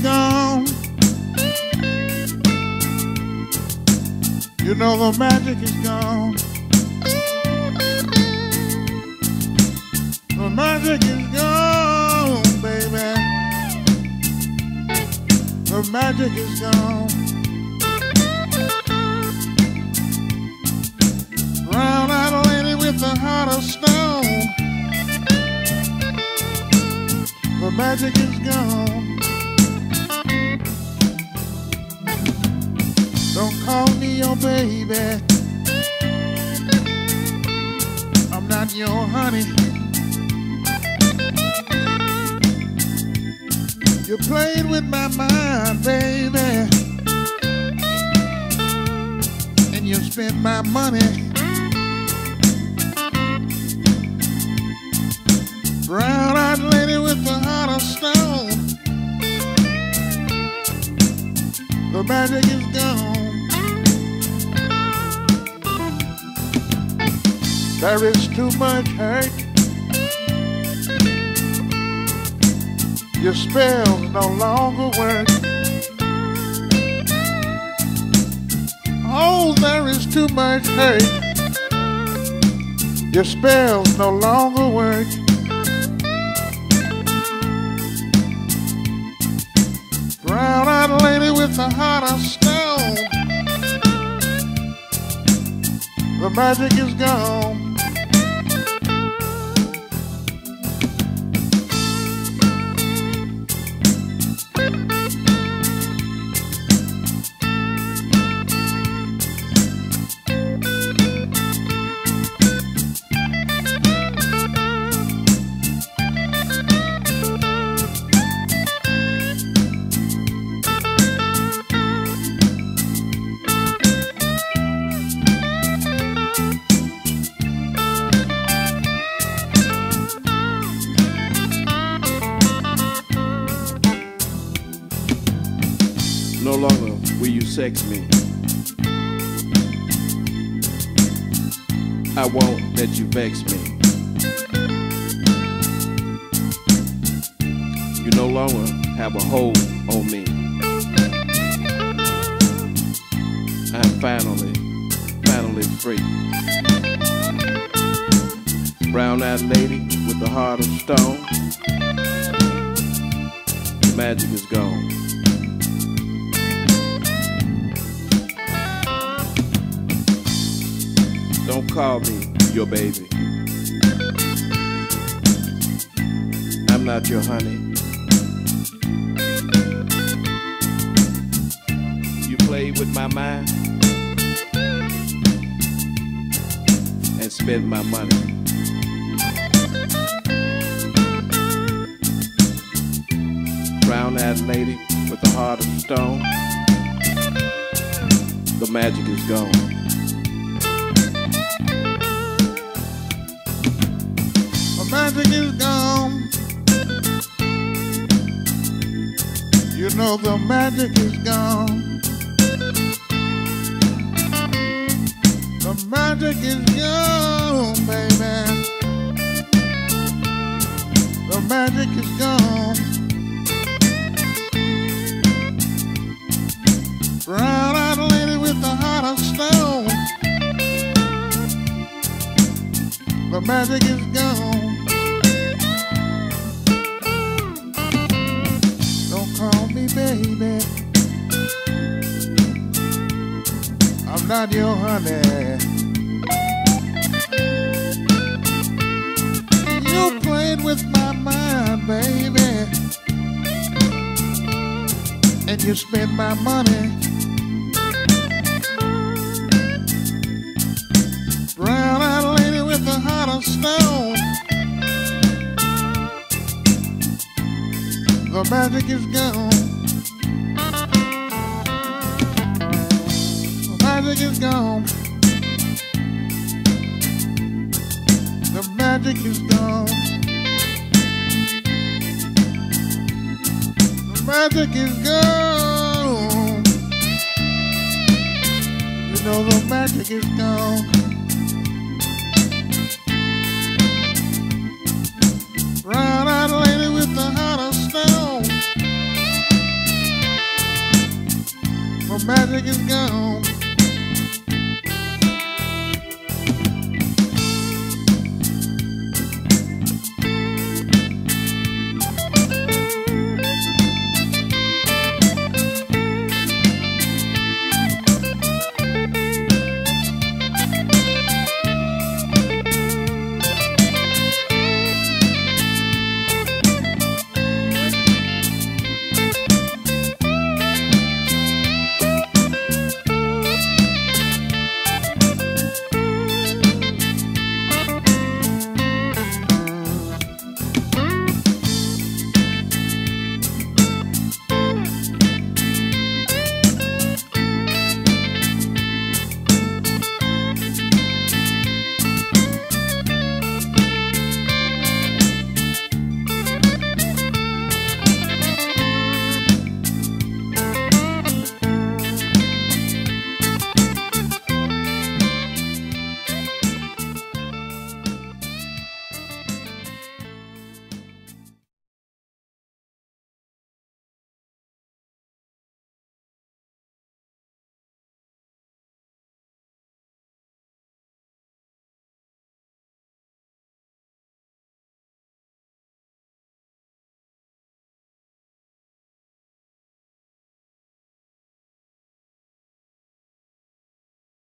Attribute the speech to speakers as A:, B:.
A: gone. You know the magic is gone. The magic is gone, baby. The magic is gone. Brown eyed lady with the heart of stone. The magic is gone. Don't call me your baby. I'm not your honey. You played with my mind, baby. And you spent my money. Brown eyed lady with the heart of stone. The magic is gone. There is too much hurt. Your spells no longer work. Oh, there is too much hurt. Your spells no longer work. Brown eyed lady with a heart of stone. The magic is gone.
B: No longer will you sex me. I won't let you vex me. You no longer have a hold on me. I'm finally, finally free. Brown eyed lady with the heart of stone. The magic is gone. Call me your baby. I'm not your honey. You played with my mind and spent my money. Brown eyed lady with a heart of stone. The magic is gone.
A: Is gone. You know the magic is gone. The magic is gone, baby. The magic is gone. Brown eyed lady with the heart of stone. The magic is gone. I'm your honey. You played with my mind, baby. And you spent my money. Brown eyed lady with a heart of stone. The magic is gone. Magic is gone. The magic is gone. The magic is gone. You know the magic is gone. Brown eyed lady with the heart of stone. her magic is gone.